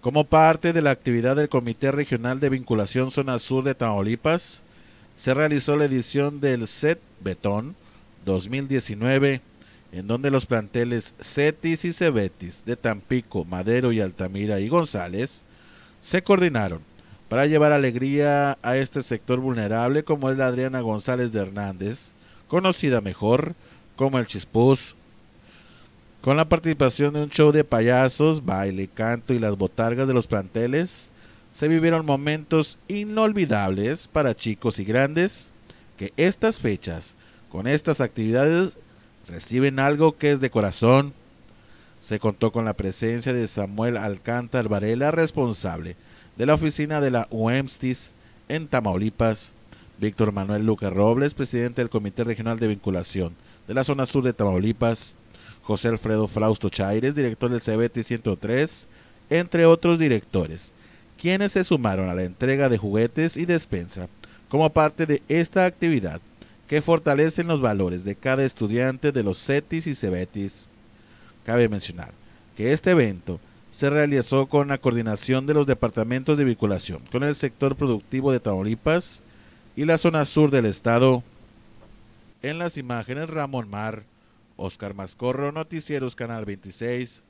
Como parte de la actividad del Comité Regional de Vinculación Zona Sur de Tamaulipas, se realizó la edición del SET Betón 2019, en donde los planteles CETIS y CEBETIS de Tampico, Madero y Altamira y González se coordinaron para llevar alegría a este sector vulnerable como es la Adriana González de Hernández, conocida mejor como el Chispuz, con la participación de un show de payasos, baile, canto y las botargas de los planteles, se vivieron momentos inolvidables para chicos y grandes que estas fechas, con estas actividades, reciben algo que es de corazón. Se contó con la presencia de Samuel Alcántar Varela, responsable de la oficina de la UEMSTIS en Tamaulipas, Víctor Manuel Luque Robles, presidente del Comité Regional de Vinculación de la zona sur de Tamaulipas, José Alfredo Frausto Chaires, director del CBT 103, entre otros directores, quienes se sumaron a la entrega de juguetes y despensa como parte de esta actividad que fortalecen los valores de cada estudiante de los CETIS y CEBETIS. Cabe mencionar que este evento se realizó con la coordinación de los departamentos de vinculación con el sector productivo de Tamaulipas y la zona sur del estado. En las imágenes Ramón Mar, Oscar Mascorro, Noticieros Canal 26.